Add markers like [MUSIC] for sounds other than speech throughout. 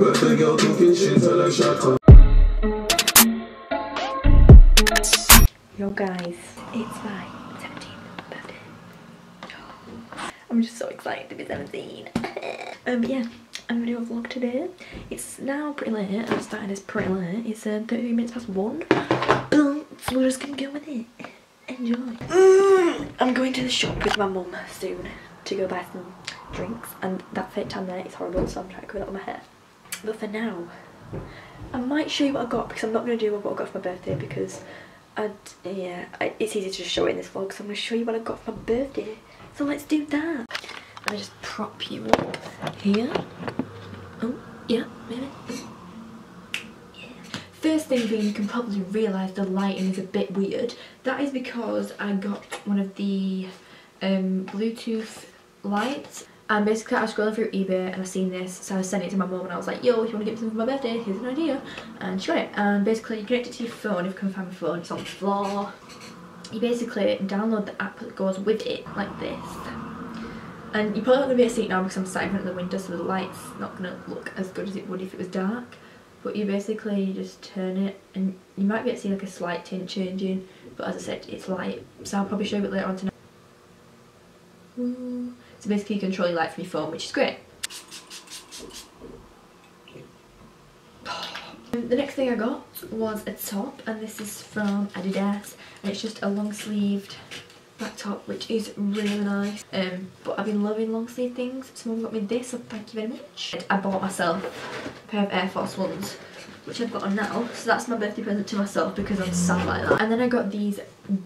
Birthday girl talking shit, tell her shut up. Yo guys, it's my 17th birthday. I'm just so excited to be 17. um, yeah, I'm gonna do a vlog today. It's now pretty late. I'm starting this pretty late. It's uh, 30 minutes past one. so we're just gonna go with it. Enjoy. Mm, I'm going to the shop with my mum soon to go buy some drinks, and that fake tan there is horrible, so I'm trying to cover that on my hair. But for now, I might show you what I got because I'm not going to do what I got for my birthday because I'd, yeah, I, it's easy to just show it in this vlog so I'm going to show you what I got for my birthday. So let's do that. Let me just prop you up here. Oh, yeah, maybe. First thing being, you can probably realise the lighting is a bit weird. That is because I got one of the um, Bluetooth lights and basically I was scrolling through eBay and I seen this so I sent it to my mum and I was like yo if you want to get me something for my birthday here's an idea. And she got it. And basically you connect it to your phone if you can find my phone it's on the floor. You basically download the app that goes with it like this. And you're probably not going to be able to see it now because I'm sat in front of the window so the light's not going to look as good as it would if it was dark. But you basically just turn it and you might be able to see like a slight tint changing but as I said it's light. So I'll probably show you it later on tonight so basically you control your light from your phone, which is great. The next thing I got was a top and this is from Adidas and it's just a long sleeved black top which is really nice um, but I've been loving long sleeve things someone got me this so thank you very much. I bought myself a pair of Air Force Ones which I've got on now. So that's my birthday present to myself because I'm sad like that. And then I got these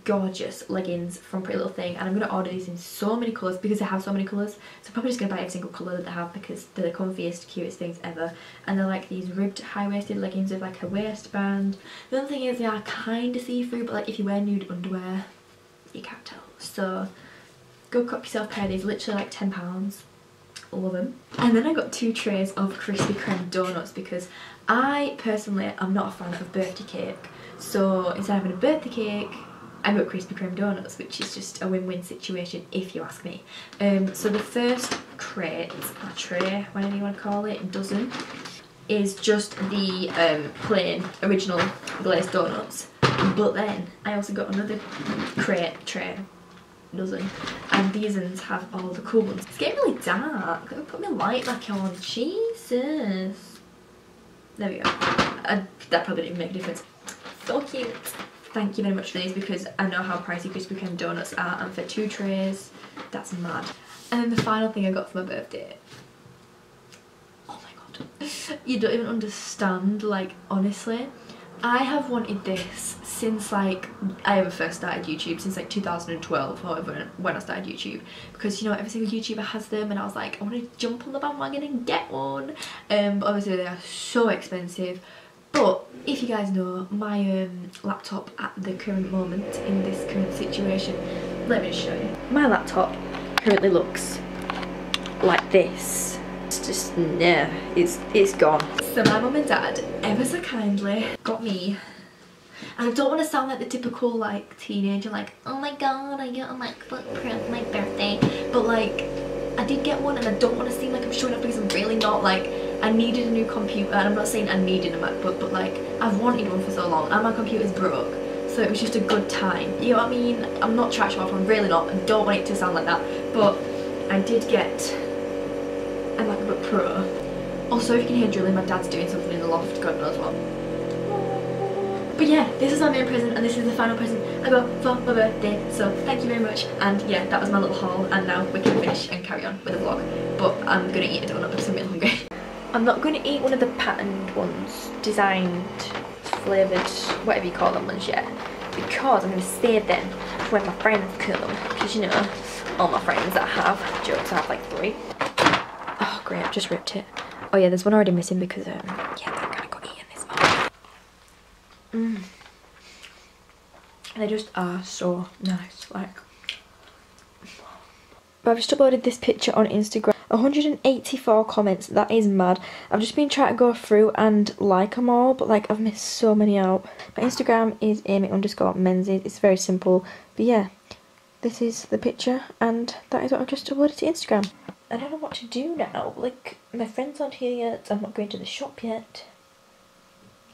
gorgeous leggings from Pretty Little Thing and I'm going to order these in so many colours because they have so many colours. So I'm probably just going to buy every single colour that they have because they're the comfiest, cutest things ever. And they're like these ribbed high-waisted leggings with like a waistband. The other thing is they are kind of see-through but like if you wear nude underwear you can't tell. So go cop yourself a pair of these, literally like £10 love them. And then I got two trays of Krispy Kreme donuts because I personally am not a fan of birthday cake. So instead of having a birthday cake, I got Krispy Kreme donuts, which is just a win-win situation if you ask me. Um, so the first crate, a tray, whatever you want to call it, dozen, is just the um, plain original glazed donuts. But then I also got another crate tray dozen and these ones have all the cool ones. It's getting really dark. Let me put my light back on. Jesus. There we go. I, that probably didn't make a difference. So cute. Thank you very much for these because I know how pricey Krispy Kreme donuts are and for two trays, that's mad. And then the final thing I got for my birthday. Oh my god. [LAUGHS] You don't even understand, like, honestly. I have wanted this since like I ever first started YouTube since like 2012 however when I started YouTube. Because you know every single YouTuber has them and I was like I want to jump on the bandwagon and get one. Um, but obviously they are so expensive. But if you guys know my um, laptop at the current moment in this current situation let me show you. My laptop currently looks like this it's just yeah it's it's gone. So my mum and dad ever so kindly got me. And I don't want to sound like the typical like teenager like oh my god I got a MacBook Pro for my birthday? But like I did get one and I don't want to seem like I'm showing off because I'm really not like I needed a new computer. And I'm not saying I needed a MacBook but like I've wanted one for so long and my computer's broke. So it was just a good time. You know what I mean? I'm not trash off I'm really not. I don't want it to sound like that. But I did get a MacBook Pro. Also, if you can hear drilling, my dad's doing something in the loft, God knows what. But yeah, this is my main present and this is the final present I got for my birthday. So thank you very much. And yeah, that was my little haul and now we can finish and carry on with the vlog. But I'm to eat a donut because I'm really hungry. [LAUGHS] I'm not to eat one of the patterned ones, designed, flavoured, whatever you call them ones yet. Because I'm to save them for when my friends come. Because you know, all my friends that have, jokes, I have like three great, I've just ripped it. Oh yeah, there's one already missing because, um, yeah, that kind of got eaten this morning. Mmm. They just are so nice, like. But I've just uploaded this picture on Instagram. 184 comments, that is mad. I've just been trying to go through and like them all, but like I've missed so many out. My Instagram is amy underscore menzies, it's very simple. But yeah, this is the picture and that is what I've just uploaded to Instagram. I don't know what to do now. Like, my friends aren't here yet. I'm not going to the shop yet.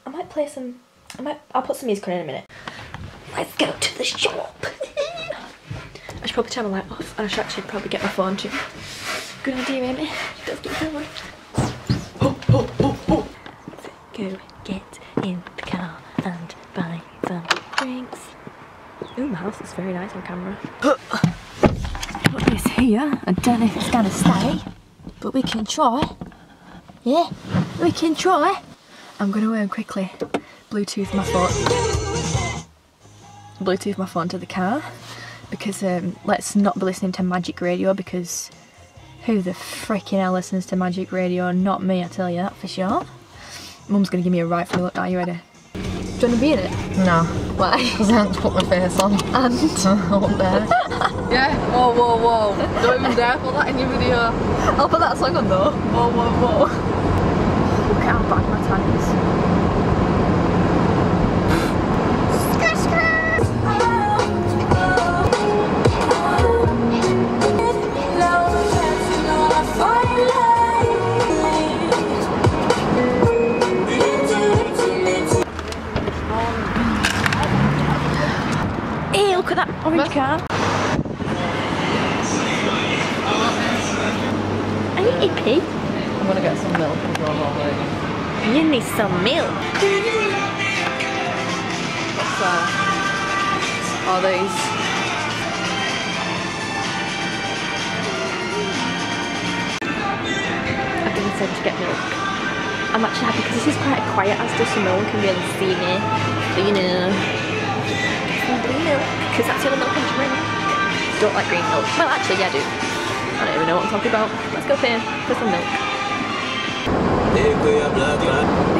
I might play some. I might. I'll put some music on in a minute. Let's go to the shop. [LAUGHS] I should probably turn my light off, and I should actually probably get my phone too. Good idea, Amy. Let's get going. Go get in the car and buy some drinks. Ooh, my house is very nice on camera. [LAUGHS] Here. I don't know if it's gonna stay, but we can try. Yeah, we can try. I'm gonna um, quickly Bluetooth my phone. Bluetooth my phone to the car because um, let's not be listening to Magic Radio because who the freaking hell listens to Magic Radio? Not me, I tell you that for sure. Mum's gonna give me a right for look. Are you ready? Do you wanna be in it? No, Why? because I haven't put my face on. And [LAUGHS] Up there. [LAUGHS] yeah. Whoa, whoa, whoa. Don't even dare put that in your video. I'll put that song on though. Whoa, whoa, whoa. Look how bad my tan is. Some milk. That? Oh, these. I've been sent to get milk. I'm actually happy because this is quite a quiet Asda so no one can really see me. But you know, green milk because that's the only milk I drink. Don't like green milk. Well, actually, yeah, I do. I don't even know what I'm talking about. Let's go pay for some milk. Me a drink.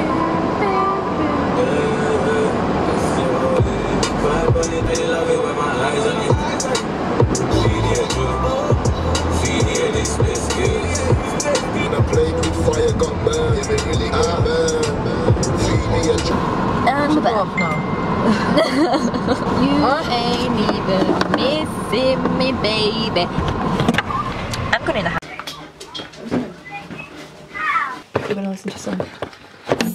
And the Off now. You ain't even missing me, baby. I'm going listen to some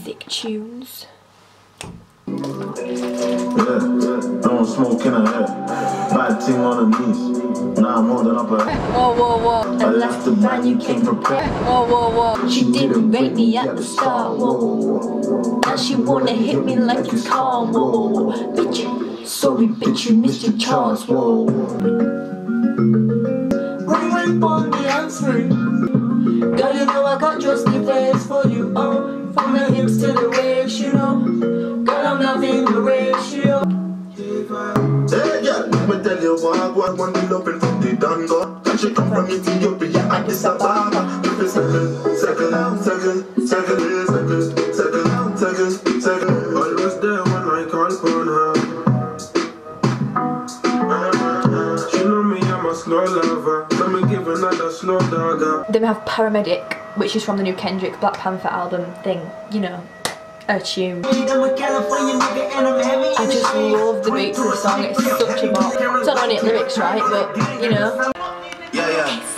sick tunes. Don't smoke in a head. Bad thing on the knees. Now I'm holding up a. Whoa, whoa, whoa. I left the man you came prepared. Whoa, whoa, whoa. She didn't rate me at the start, whoa. Now she wanna hit me like it's calm, whoa. Bitch, sorry, bitch, you missed your chance, whoa. Ring ring on the answering. Girl, you know I got just the place for you. Oh, from the hips to the waist, you know. Girl, I'm loving the ratio. Hey, yeah, let me tell you what I want we open from the Dungo. That she come from Ethiopia, Addis Ababa. If it's second, second, Then we have Paramedic, which is from the new Kendrick Black Panther album thing, you know, a tune. I I just love the beat to the song, it's such a bop. Don't know any lyrics, right, but you know. Yeah, yeah.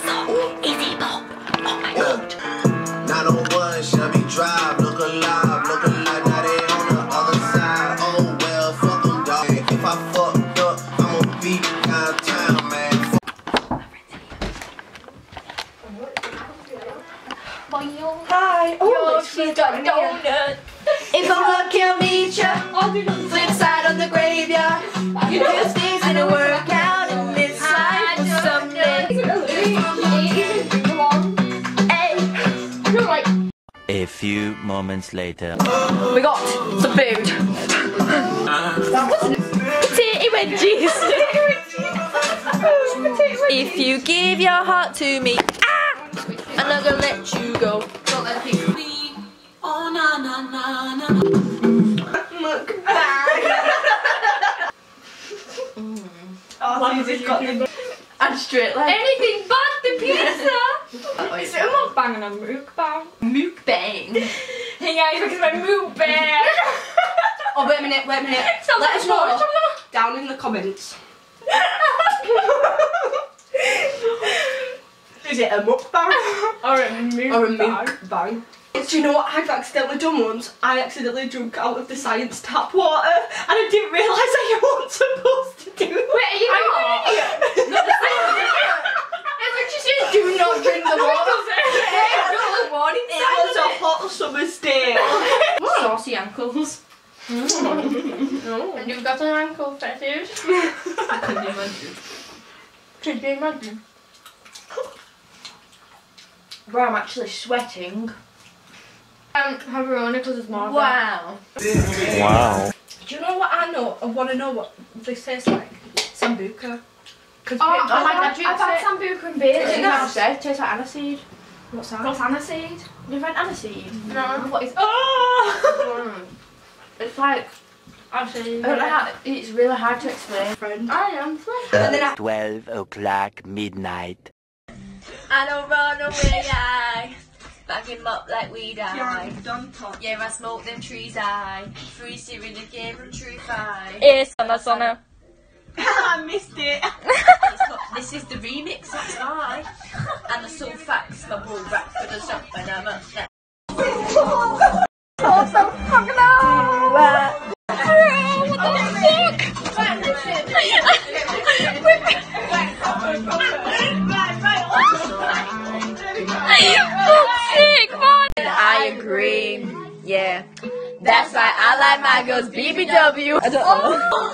Few moments later. We got some food. Potato wedges. if you give your heart to me, ah, I'm not gonna let you go. Don't let people. And straight leg. Anything but the pizza! [LAUGHS] Is it a mukbang and a mukbang? Mukbang. [LAUGHS] Hey guys, look at my mukbang! [LAUGHS] Oh, wait a minute, wait a minute. Let like us know down in the comments. [LAUGHS] Is it a mukbang? Or a or a mukbang? Do you know what I've accidentally done once? I accidentally drank out of the science tap water and I didn't realise I wasn't supposed to do that. Wait, are you not? It's like she says, do not drink the water. [LAUGHS] It was a hot summer's day. [LAUGHS] Saucy ankles. And you've got an ankle fetish. Can you imagine? Could you imagine? Bro, I'm actually sweating. Um, pepperoni because it's more. Wow. Wow. Do you know what I know? I want to know what this tastes like. Sambuca. Cause Oh, people- I oh, like I've that had drinks it. sambuca and beer. Is it It nice? tastes tastes like aniseed. What's that? What's aniseed? You've had aniseed? Mm. No. Oh, what is? Oh! [LAUGHS] It's like Aniseed. I don't know how. It's really hard to explain. Friend. I am. And then I 12 o'clock midnight. I don't run away, I back him up like we die. done talk. Yeah, I smoke them trees, I free in the game of truth, I. It's on the sauna. I missed it. [LAUGHS] This is the remix, that's why. And the soul facts, my ball rap for the shop, and I'm up there. I agree. Yeah. That's why I like my girls BBW. I don't know. Oh,